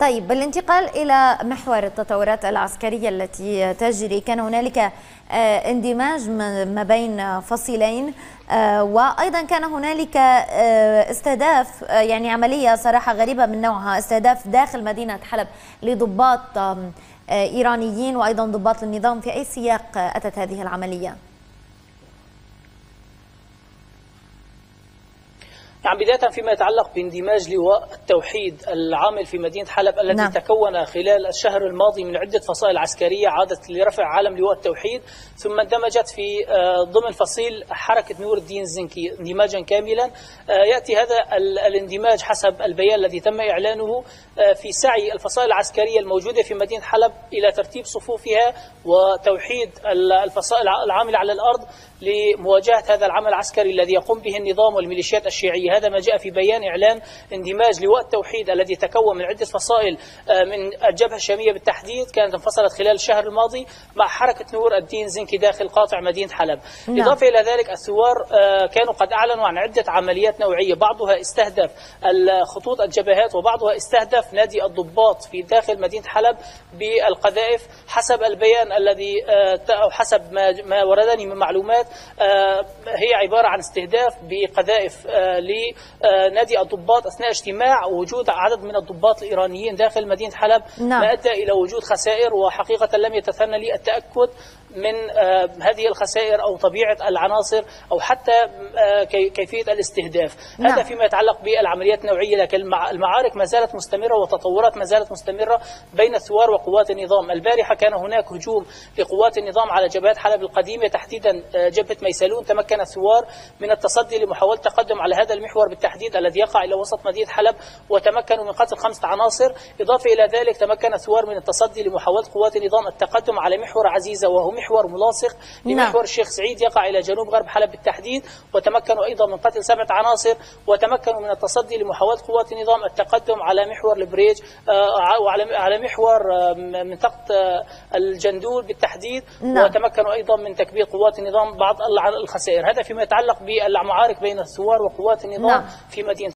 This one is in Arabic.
طيب بالانتقال إلى محور التطورات العسكرية التي تجري كان هنالك آه، اندماج ما بين فصيلين آه، وأيضا كان هنالك آه، استهداف يعني عملية صراحة غريبة من نوعها استهداف داخل مدينة حلب لضباط إيرانيين وأيضا ضباط النظام في أي سياق أتت هذه العملية؟ نعم بداية فيما يتعلق باندماج لواء التوحيد العامل في مدينة حلب الذي نعم. تكون خلال الشهر الماضي من عدة فصائل عسكرية عادت لرفع علم لواء التوحيد ثم اندمجت في آه، ضمن فصيل حركة نور الدين الزنكي اندماجا كاملا آه، يأتي هذا الاندماج حسب البيان الذي تم إعلانه آه، في سعي الفصائل العسكرية الموجودة في مدينة حلب إلى ترتيب صفوفها وتوحيد الفصائل العاملة على الأرض لمواجهة هذا العمل العسكري الذي يقوم به النظام والميليشيات الشيعية هذا ما جاء في بيان إعلان اندماج لواء التوحيد الذي تكون من عدة فصائل آه، من الجبهة الشامية بالتحديد كانت انفصلت خلال الشهر الماضي مع حركة نور الدين زنكي داخل قاطع مدينة حلب نعم. إضافة إلى ذلك الثوار آه، كانوا قد أعلنوا عن عدة عمليات نوعية بعضها استهدف خطوط الجبهات وبعضها استهدف نادي الضباط في داخل مدينة حلب بالقذائف حسب البيان الذي آه، أو حسب ما وردني من معلومات هي عبارة عن استهداف بقذائف لنادي الضباط أثناء اجتماع وجود عدد من الضباط الإيرانيين داخل مدينة حلب نعم. ما أدى إلى وجود خسائر وحقيقة لم يتثنى لي التأكد من آه، هذه الخسائر أو طبيعة العناصر أو حتى آه، كيفية الاستهداف نعم. هذا فيما يتعلق بالعمليات النوعية لكن المعارك ما زالت مستمرة وتطورات ما زالت مستمرة بين الثوار وقوات النظام البارحة كان هناك هجوم لقوات النظام على جبهات حلب القديمة تحديدا آه، جبهة ميسلون تمكن الثوار من التصدي لمحاولة التقدم على هذا المحور بالتحديد الذي يقع إلى وسط مدينة حلب وتمكنوا من قتل خمسة عناصر إضافة إلى ذلك تمكن الثوار من التصدي لمحاولة قوات النظام التقدم على محور عزيزة وهو محور ملاصق لمحور نعم. الشيخ سعيد يقع إلى جنوب غرب حلب بالتحديد وتمكنوا أيضا من قتل سبعة عناصر وتمكنوا من التصدي لمحاولة قوات النظام التقدم على محور البريج آه، وعلى على محور آه، منطقة آه، الجندول بالتحديد نعم. وتمكنوا أيضا من تكبير قوات النظام بعض الخسائر هذا فيما يتعلق بالمعارك بين الثوار وقوات النظام نعم. في مدينة